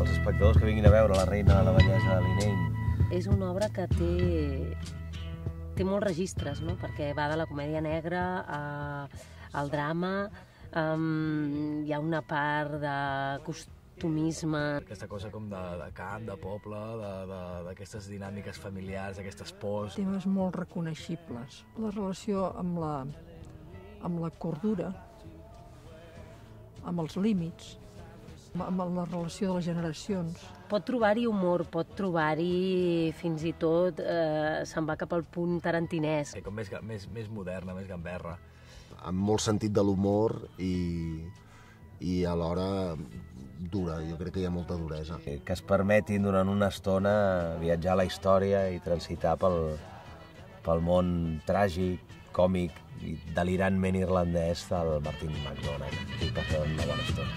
als espectadors que vinguin a veure La reina de la bellesa de l'Inell. És una obra que té, té molts registres, no? perquè va de la comèdia negra a, al drama, um, hi ha una part de costumisme, Aquesta cosa com de, de camp, de poble, de- de- d'aquestes dinàmiques familiars, aquestes pors. temes molt reconeixibles. La relació amb la, amb la cordura, amb els límits, amb la relació de les generacions. Pot trobar-hi humor, pot trobar-hi fins i tot, eh, se'n va cap al punt tarantinès. Com més, més, més moderna, més gamberra. amb molt sentit de l'humor i, i alhora dura, jo crec que hi ha molta duresa. Que es permetin durant una estona viatjar a la història i transitar pel, pel món tràgic, còmic i delirantment irlandès del Martin McDonagh i passar una bona estona.